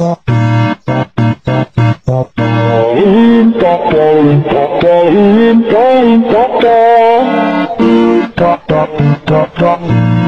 Talk, talk, talk, talk.